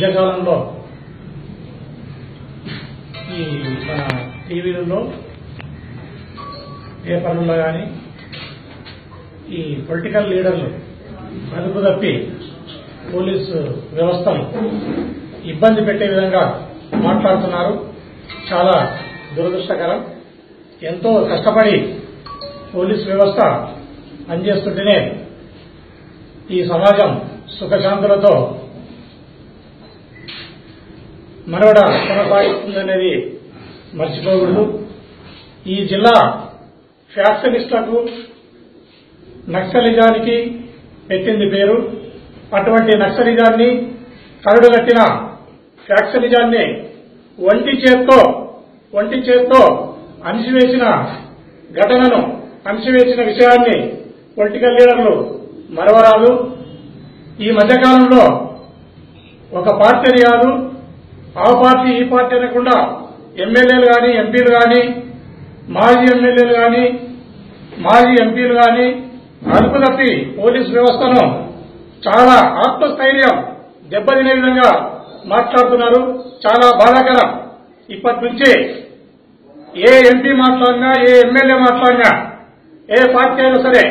మధ్యకాలంలో ఈ మన టీవీలలో పేపర్లలో కానీ ఈ పొలిటికల్ లీడర్లు అదుపు తప్పి పోలీసు వ్యవస్థను ఇబ్బంది పెట్టే విధంగా మాట్లాడుతున్నారు. చాలా దురదృష్టకరం. ఎంతో కష్టపడి పోలీస్ వ్యవస్థ పనిచేస్తుంటేనే ఈ సమాజం సుఖశాంతులతో మనవడ కొనసాగుతుందనేది మర్చిపోకూడదు. ఈ జిల్లా ఫ్యాక్షనిస్టులకు నక్సలిజానికి పెట్టింది పేరు. అటువంటి నక్సలిజాన్ని కరడుగట్టిన ఫ్యాక్షనిజాన్ని ఒంటి చేత్తో ఒంటి చేత్తో అణిచివేసిన ఘటనను అణిచివేసిన విషయాన్ని పొలిటికల్ లీడర్లు మరవరాదు. ఈ మధ్యకాలంలో ఒక పార్టీ కాదు. ఆ పార్టీ ఈ పార్టీ అనకుండా ఎమ్మెల్యేలు కానీ ఎంపీలు కానీ మాజీ ఎమ్మెల్యేలు కానీ మాజీ ఎంపీలు కానీ అదుపు తప్పి పోలీస్ వ్యవస్థను చాలా ఆత్మస్థైర్యం దెబ్బతినే విధంగా మాట్లాడుతున్నారు. చాలా బాధాకరం. ఇప్పటి నుంచి ఏ ఎంపీ మాట్లాడినా ఏ ఎమ్మెల్యే మాట్లాడినా ఏ పార్టీ అయినా సరే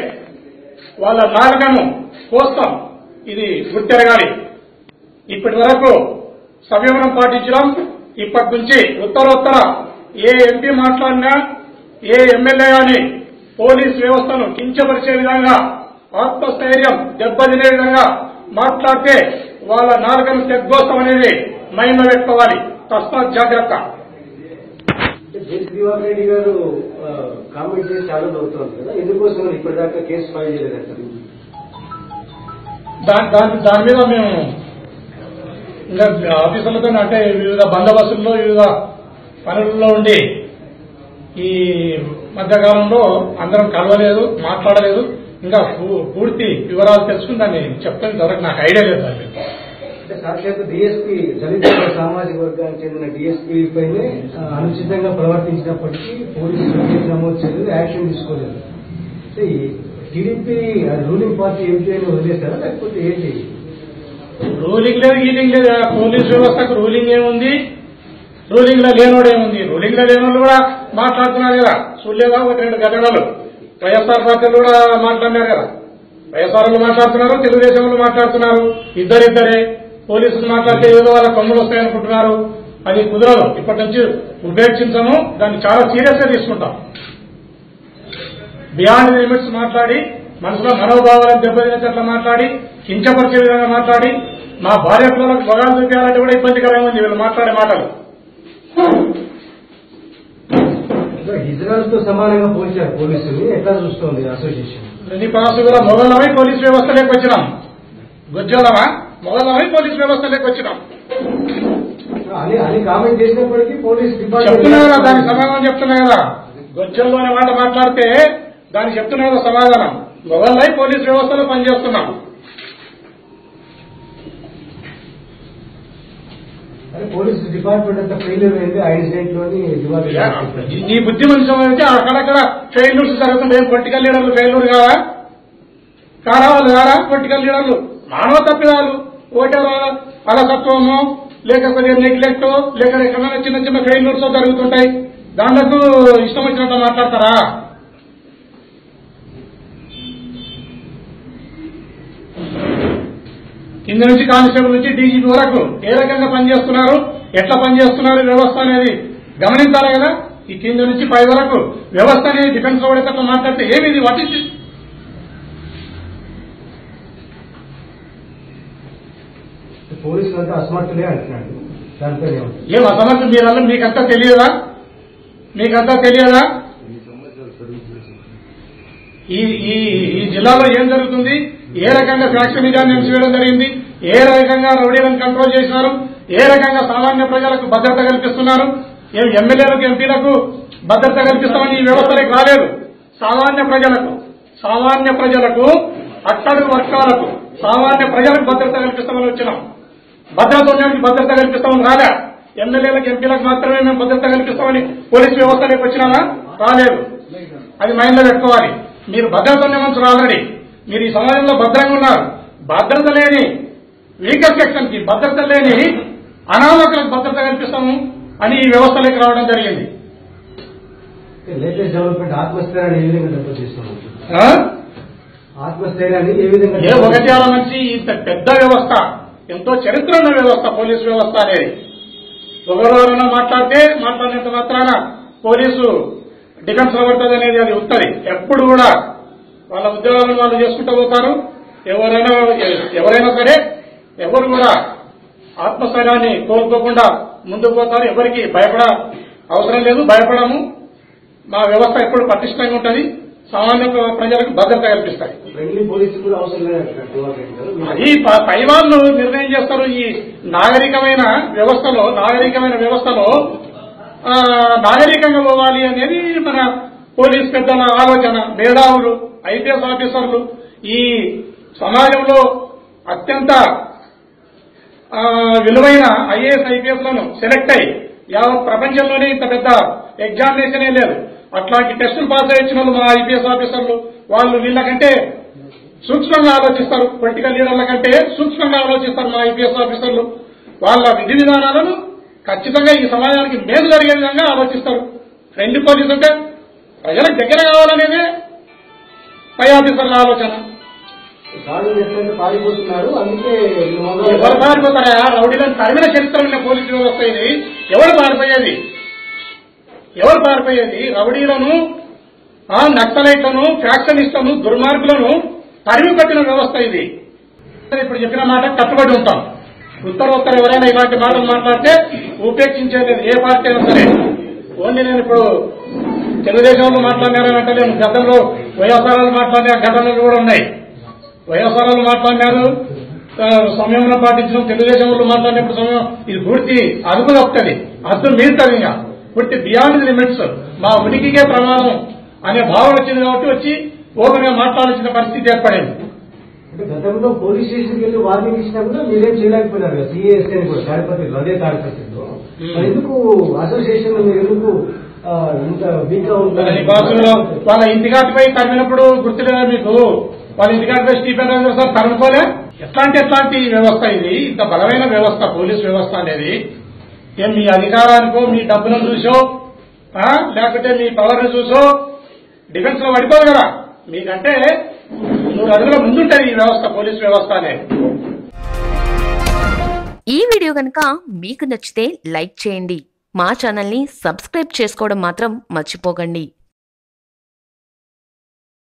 వాళ్ళ నాలుగను కోస్తాం. ఇది గుర్తెరగాలి. ఇప్పటి వరకు సంయమనం పాటించడం. ఇప్పటి నుంచి ఉత్తరోత్తర ఏ ఎంపీ మాట్లాడినా ఏ ఎమ్మెల్యే గాని పోలీస్ వ్యవస్థను కించపరిచే విధంగా ఆత్మస్థైర్యం దెబ్బతినే విధంగా మాట్లాడితే వాళ్ళ నాలుగను తెగ్గోస్తాం అనేది మైండ్లో పెట్టుకోవాలి తస్మాత్ జాగ్రత్త. జెస్ దివాకర్ రెడ్డి గారు ఆ, కామెంట్ చేసి చాలా అవుతుంది కదా? ఎందుకోసం ఇప్పటిదాకా కేసు ఫైల్ చేయలేదంటారు దాని దాని దాని మీద మేము ఇంకా ఆఫీసులతో అంటే వివిధ బందోబస్తుల్లో వివిధ పనుల్లో ఉండి ఈ మధ్యకాలంలో అందరం కలవలేదు మాట్లాడలేదు. ఇంకా పూ- పూర్తి వివరాలు తెలుసుకుని దాన్ని చెప్తాను ఇంతవరకు నాకు ఐడియా లేదు దాని సాక్షాత్ డిఎస్పీ దళిత సామాజిక వర్గానికి చెందిన డిఎస్పీ పైనే అనుచితంగా ప్రవర్తించినప్పటికీ పోలీసులు నమోదు చేయలేదు యాక్షన్ తీసుకోలేదు. టీడీపీ రూలింగ్ పార్టీ ఎంపీ అని వదిలేస్తారా లేకపోతే ఏంటి? రూలింగ్ లేదు గీలింగ్ లేదు. పోలీస్ వ్యవస్థకు రూలింగ్ ఏముంది? రూలింగ్లో లేనోడేముంది రూలింగ్లో లేనోళ్ళు కూడా మాట్లాడుతున్నారు కదా. చూడలేదా? ఒక రెండు ఘటనలు వైఎస్ఆర్ పార్టీలు కూడా మాట్లాడినారు కదా. వైఎస్ఆర్ మాట్లాడుతున్నారు తెలుగుదేశం వాళ్ళు మాట్లాడుతున్నారు. ఇద్దరిద్దరే. పోలీసులు మాట్లాడితే ఏదో వాళ్ళ కొమ్ములు వస్తాయనుకుంటున్నారు. అది కుదరదు. ఇప్పటి నుంచి ఉపేక్షించము. దాన్ని చాలా సీరియస్గా తీసుకుంటాం. బియాండ్ లిమిట్స్ మాట్లాడి మనసులో మనోభావాలను దెబ్బతినేటట్లా మాట్లాడి కించపరిచే విధంగా మాట్లాడి మా భార్య పిల్లలకు మొగాలు చూపించాలంటే కూడా ఇబ్బందికరంగా ఉంది వీళ్ళు మాట్లాడే మాటలు. ఇజ్రాయల్తో సమానంగా పోల్చారు పోలీసులు. ఎట్లా చూస్తోంది అసోసియేషన్ ప్రతి పాసు కూడా మొగలమై పోలీస్ వ్యవస్థలోకి వచ్చినాం. గుజ్జోలమా? మొగలమై పోలీస్ వ్యవస్థలోకి వచ్చినాం. అని కామెంట్ చేసినప్పటికీ పోలీస్ చెప్తున్నా కదా దానికి డిపార్ట్మెంట్ సమాధానం చెప్తున్నా కదా. గొజ్జల్లో అనే మాట మాట్లాడితే దానికి చెప్తున్నా కదా సమాధానం మొగల్లై పోలీస్ వ్యవస్థలో పనిచేస్తున్నాం. పోలీస్ డిపార్ట్మెంట్ అంతా ఫెయిల్యూర్ అయింది ఆ ఇన్సిడెంట్లోని. నీ బుద్ధి మనుషులు అయితే అక్కడక్కడ ఫెయిల్యూర్స్ జరుగుతుంది ఏం పొలిటికల్ లీడర్లు ఫెయిల్యూర్ కావా? కారా వాళ్ళు కారా పొలిటికల్ లీడర్లు మానవ తప్పిదాలు. ఓటర్ అలసత్వము లేక కొద్దిగా నెగ్లెక్ట్ లేక ఎక్కడైనా చిన్న చిన్న ఫెయిల్యూర్స్ జరుగుతుంటాయి. దాంట్లో ఇష్టం వచ్చినట్టు మాట్లాడతారా? కింద నుంచి కానిస్టేబుల్ నుంచి డీజీపీ వరకు ఏ రకంగా పనిచేస్తున్నారు ఎట్లా పనిచేస్తున్నారు వ్యవస్థ అనేది గమనించాలి కదా? ఈ కింద నుంచి పై వరకు వ్యవస్థ అనేది డిఫెన్స్లో పడేటట్లు మాట్లాడితే ఏమి ఇది వాట్ ఇస్ పోలీసులు అంతా అసమర్థులే అంటున్నాడు? ఏం అసమర్థం మీరల్ల మీకంతా తెలియదా? మీకంతా తెలియదా? ఈ ఈ ఈ జిల్లాలో ఏం జరుగుతుంది? ఏ రకంగా ఫ్యాక్షన్ నిజాన్ని నిలిచివేయడం జరిగింది? ఏ రకంగా రౌడీలను కంట్రోల్ చేసినారు? ఏ రకంగా సామాన్య ప్రజలకు భద్రత కల్పిస్తున్నారు? ఏం ఎమ్మెల్యేలకు ఎంపీలకు భద్రత కల్పిస్తామని ఈ వ్యవస్థలకు రాలేదు. సామాన్య ప్రజలకు సామాన్య ప్రజలకు అట్టడుగు వర్గాలకు సామాన్య ప్రజలకు భద్రత కల్పిస్తామని వచ్చినాం. భద్రత ఉండడానికి భద్రత కల్పిస్తామని రాలే. ఎమ్మెల్యేలకు ఎంపీలకు మాత్రమే మేము భద్రత కల్పిస్తామని పోలీసు వ్యవస్థలోకి వచ్చినామా? రాలేదు. అది మైండ్లో పెట్టుకోవాలి. మీరు భద్రత ఉన్న మనుషులు ఆల్రెడీ మీరు ఈ సమాజంలో భద్రంగా ఉన్నారు. భద్రత లేని వీకర్ సెక్షన్కి భద్రత లేని అనామకులకు భద్రత కల్పిస్తాము అని ఈ వ్యవస్థలోకి రావడం జరిగింది. లేటెస్ట్ డెవలప్మెంట్ ఆత్మస్థైర్యాన్ని ఏ విధంగా దెబ్బతీస్తున్నాం? ఆత్మస్థైర్యాన్ని ఏ విధంగా ఏ ఒకటాల నుంచి ఇంత పెద్ద వ్యవస్థ ఎంతో చరిత్ర ఉన్న వ్యవస్థ పోలీసు వ్యవస్థ అనేది. ఒకరెవరైనా మాట్లాడితే మాట్లాడినంత మాత్రాన పోలీసు డిఫెన్స్ పడుతుంది అనేది అది ఉత్తది ఎప్పుడు కూడా వాళ్ళ ఉద్యోగాలను వాళ్ళు చేసుకుంటూ పోతారు. ఎవరైనా ఎవరైనా సరే ఎవరు కూడా ఆత్మస్థైర్యాన్ని కోల్పోకుండా ముందుకు పోతారు? ఎవరికి భయపడ అవసరం లేదు భయపడము. మా వ్యవస్థ ఎప్పుడు పటిష్టంగా ఉంటుంది. సామాన్య ప్రజలకు భద్రత కల్పిస్తాయి. ఫ్రెండ్లీ పోలీసు కూడా అవసరం లేదు డెవలప్మెంట్ గారు. అది ప- వాళ్ళు నిర్ణయం చేస్తారు. ఈ నాగరికమైన వ్యవస్థలో నాగరికమైన వ్యవస్థలో నాగరికంగా పోవాలి అనేది మన పోలీస్ పెద్దల ఆలోచన మేధావులు ఐపీఎస్ ఆఫీసర్లు. ఈ సమాజంలో అత్యంత విలువైన ఐఏఎస్ ఐపీఎస్లను సెలెక్ట్ అయ్యి యావత్ ప్రపంచంలోనే ఇంత పెద్ద ఎగ్జామినేషనే లేదు. అట్లాంటి టెస్టులు పాస్ అయ్యి వచ్చిన వాళ్ళు మా ఐపీఎస్ ఆఫీసర్లు వాళ్ళు వీళ్ళకంటే సూక్ష్మంగా ఆలోచిస్తారు. పొలిటికల్ లీడర్ల కంటే సూక్ష్మంగా ఆలోచిస్తారు మా ఐపీఎస్ ఆఫీసర్లు. వాళ్ళ విధి విధానాలను ఖచ్చితంగా ఈ సమాజానికి మేలు జరిగే విధంగా ఆలోచిస్తారు. ఫ్రెండ్ పోలీస్ అంటే ప్రజలకు దగ్గర కావాలనేదే పై ఆఫీసర్ల ఆలోచన. దాడులు చేస్తుంటే పారిపోతున్నారు అందుకే ఎవరు పారిపోతారా రౌడీలను తరిమిన చరిత్ర ఉన్న పోలీసు వ్యవస్థ ఇది ఎవరు పారిపోయేది? ఎవరు పారిపోయేది? రౌడీలను ఆ, నక్సలైట్లను ఫ్యాక్షనిస్టులను దుర్మార్గులను తరిమి కొట్టిన వ్యవస్థ ఇది. ఇప్పుడు చెప్పిన మాట కట్టుబడి ఉంటాం. ఉత్తరోత్తర ఎవరైనా ఇలాంటి మాటలు మాట్లాడితే ఉపేక్షించేది ఏ పార్టీ అయినా సరే. ఓన్లీ నేను ఇప్పుడు తెలుగుదేశంలో మాట్లాడినారని నేను గతంలో వైఎస్ఆర్లు మాట్లాడిన ఘటనలు కూడా ఉన్నాయి. వైఎస్ఆర్లు మాట్లాడినారు. ఆ, సమయంలో పాటించడం తెలుగుదేశంలో మాట్లాడినప్పుడు సమయం ఇది పూర్తి అదుపు తప్పుతుంది. అదుపు మీరుతుంది ఇంకా. పూర్తి బియాండ్ లిమిట్స్ మా ఉనికికే ప్రమాదం అనే భావన వచ్చింది కాబట్టి వచ్చి ఓపెన్గా మాట్లాడాల్సిన పరిస్థితి ఏర్పడింది. అంటే గతంలో పోలీస్ స్టేషన్కి వెళ్ళి వార్నింగ్ ఇచ్చినా కూడా మీరేం చేయలేకపోయినారు కదా? సిఎస్ఐ అని కూడా తాడిపత్రిలో అదే తాడిపత్రిలో ఎందుకు అసోసియేషన్ మీరు ఎందుకు ఇంత వీక్గా బాసులో వాళ్ళ ఇంటికాటి పోయి తరిమినప్పుడు గుర్తులేదా మీకు? వాళ్ళ ఇంటికాటి పోయి స్టీఫెన్ రాజు సార్ తరుముకోలే ఎట్లాంటి ఎట్లాంటి వ్యవస్థ ఇది? ఇంత బలమైన వ్యవస్థ పోలీస్ వ్యవస్థ అనేది. ఏం మీ అధికారానికో మీ డబ్బులను చూసో ఆ, లేకపోతే మీ పవర్ చూసో డిఫెన్స్లో పడిపోదు కదా. మీకంటే మూడు అడుగుల ముందుంటది ఈ వ్యవస్థ పోలీస్ వ్యవస్థ అనేది. ఈ వీడియో కనుక మీకు నచ్చితే లైక్ చేయండి. మా ఛానల్ని సబ్స్క్రైబ్ చేసుకోవడం మాత్రం మర్చిపోకండి.